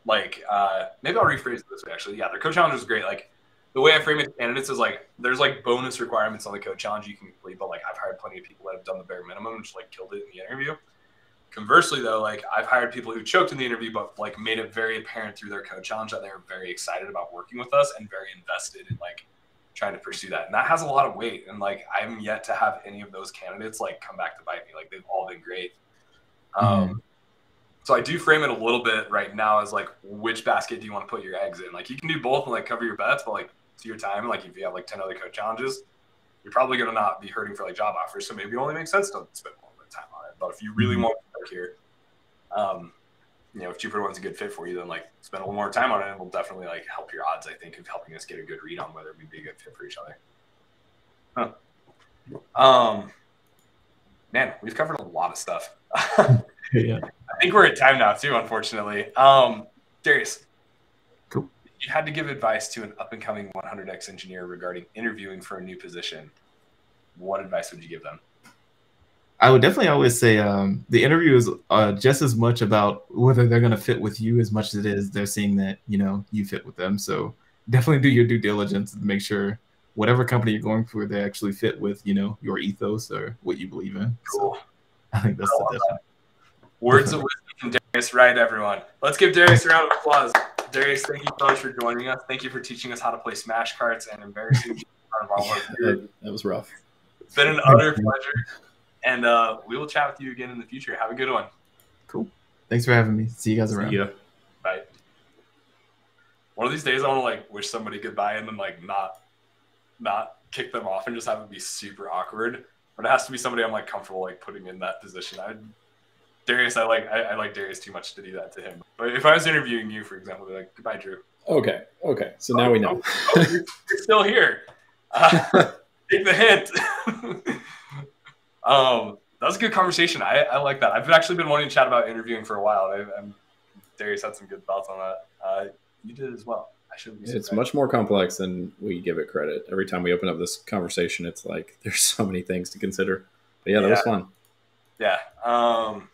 [SPEAKER 1] like uh, maybe I'll rephrase it this way. Actually, yeah, their code challenge was great. Like the way I frame it to candidates is like there's like bonus requirements on the code challenge you can complete, but like I've hired plenty of people that have done the bare minimum and just like killed it in the interview. Conversely, though, like I've hired people who choked in the interview, but like made it very apparent through their code challenge that they were very excited about working with us and very invested in like trying to pursue that. And that has a lot of weight. And like I'm yet to have any of those candidates like come back to bite me. Like they've all been great. Um, so I do frame it a little bit right now as like which basket do you want to put your eggs in? Like you can do both and like cover your bets, but like to your time, like if you have like 10 other code challenges, you're probably gonna not be hurting for like job offers. So maybe it only makes sense to spend a little bit of time on it. But if you really want to work here, um, you know, if JupiterOne's a good fit for you, then like spend a little more time on it and it'll definitely like help your odds, I think, of helping us get a good read on whether we'd be a good fit for each other. Huh. Um man, we've covered a lot of stuff. [laughs]
[SPEAKER 3] Yeah.
[SPEAKER 1] I think we're at time now too, unfortunately. Um, Darius,
[SPEAKER 3] Cool.
[SPEAKER 1] you had to give advice to an up and coming 100x engineer regarding interviewing for a new position, what advice would you give them?
[SPEAKER 3] I would definitely always say um, the interview is uh, just as much about whether they're going to fit with you as much as it is they're seeing that you know you fit with them. So definitely do your due diligence and make sure whatever company you're going for, they actually fit with you know your ethos or what you believe in. So
[SPEAKER 1] Cool.
[SPEAKER 3] I think that's
[SPEAKER 1] I
[SPEAKER 3] the difference. [laughs]
[SPEAKER 1] Words of wisdom from Darius, right, everyone? Let's give Darius a round of applause. Darius, thank you so much for joining us. Thank you for teaching us how to play Smash Karts and embarrassing [laughs] part of our work.
[SPEAKER 2] That, that was rough.
[SPEAKER 1] It's been an utter pleasure. And uh, we will chat with you again in the future. Have a good one. Cool.
[SPEAKER 3] Thanks for having me. See you guys around.
[SPEAKER 2] Yeah.
[SPEAKER 1] Bye. One of these days, I want to like wish somebody goodbye and then like not, not kick them off and just have it be super awkward. But it has to be somebody I'm like comfortable like putting in that position. I, Darius, I like I, I like Darius too much to do that to him. But if I was interviewing you, for example, I'd be like goodbye, Drew.
[SPEAKER 2] Okay. Okay. So now we know.
[SPEAKER 1] Oh, you're, you're still here. Uh, [laughs] take the hint. [laughs] um, that was a good conversation. I, I like that. I've actually been wanting to chat about interviewing for a while. I, I'm, Darius had some good thoughts on that. Uh, you did as well. I shouldn't be.
[SPEAKER 2] It's much more complex than we give it credit. Every time we open up this conversation, it's like [laughs] there's so many things to consider. But yeah, that was fun.
[SPEAKER 1] Yeah. Um,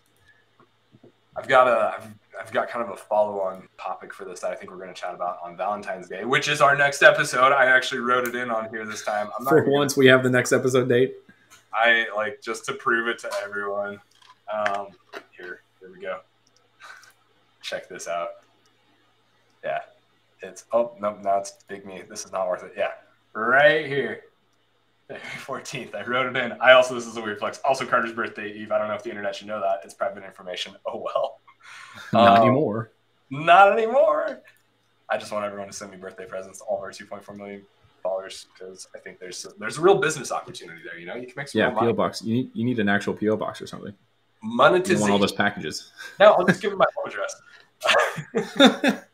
[SPEAKER 1] I've got a, I've, I've got kind of a follow-on topic for this that I think we're going to chat about on Valentine's Day, which is our next episode. I actually wrote it in on here this time. I'm not
[SPEAKER 2] For
[SPEAKER 1] gonna-
[SPEAKER 2] once, we have the next episode date.
[SPEAKER 1] I like just to prove it to everyone. Um, here, here we go. [laughs] Check this out. Yeah, it's oh no, now it's big me. This is not worth it. Yeah, right here. February 14th. I wrote it in. I also, this is a weird flex. Also, Carter's birthday eve. I don't know if the internet should know that. It's private information. [laughs] Oh well. [laughs]
[SPEAKER 2] Not
[SPEAKER 1] Um,
[SPEAKER 2] anymore.
[SPEAKER 1] Not anymore. I just want everyone to send me birthday presents. All of our 2.4 million because I think there's there's a real business opportunity there. You know, you can make some
[SPEAKER 2] Yeah, PO
[SPEAKER 1] money.
[SPEAKER 2] box. You need you need an actual PO box or something. You want all those packages.
[SPEAKER 1] No, I'll just give them my home address. [laughs]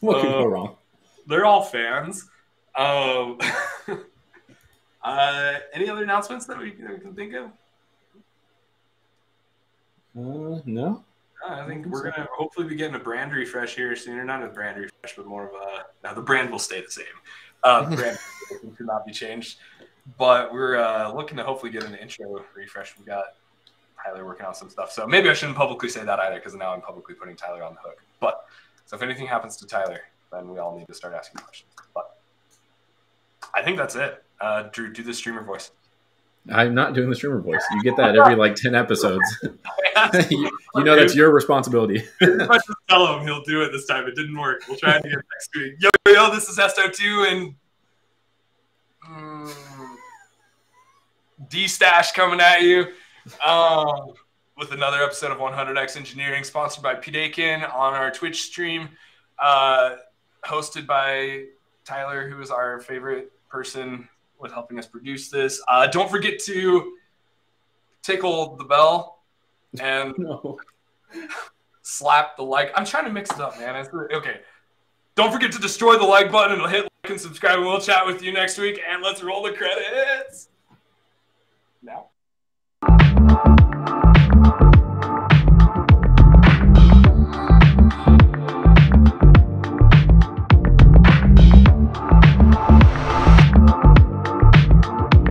[SPEAKER 2] what could
[SPEAKER 1] Uh,
[SPEAKER 2] go wrong?
[SPEAKER 1] They're all fans. Um, [laughs] uh, any other announcements that we, that we can think of?
[SPEAKER 2] Uh, no.
[SPEAKER 1] I think we're gonna hopefully be getting a brand refresh here sooner. Not a brand refresh, but more of a. Now the brand will stay the same. Uh, [laughs] brand should not be changed. But we're uh, looking to hopefully get an intro refresh. We got Tyler working on some stuff, so maybe I shouldn't publicly say that either because now I'm publicly putting Tyler on the hook. But so if anything happens to Tyler, then we all need to start asking questions. But I think that's it. Uh, Drew, do the streamer voice.
[SPEAKER 2] I'm not doing the streamer voice. You get that every like ten episodes. [laughs] you, you know that's your responsibility. [laughs]
[SPEAKER 1] Tell him he'll do it this time. It didn't work. We'll try it again next week. Yo, yo, this is Esto2 and mm, D Stash coming at you um, with another episode of 100x Engineering, sponsored by P on our Twitch stream, uh, hosted by Tyler, who is our favorite person with helping us produce this. Uh, don't forget to tickle the bell and [laughs]
[SPEAKER 2] no.
[SPEAKER 1] slap the like. I'm trying to mix it up, man. It's okay. Don't forget to destroy the like button and hit like and subscribe. And we'll chat with you next week. And let's roll the credits. Now.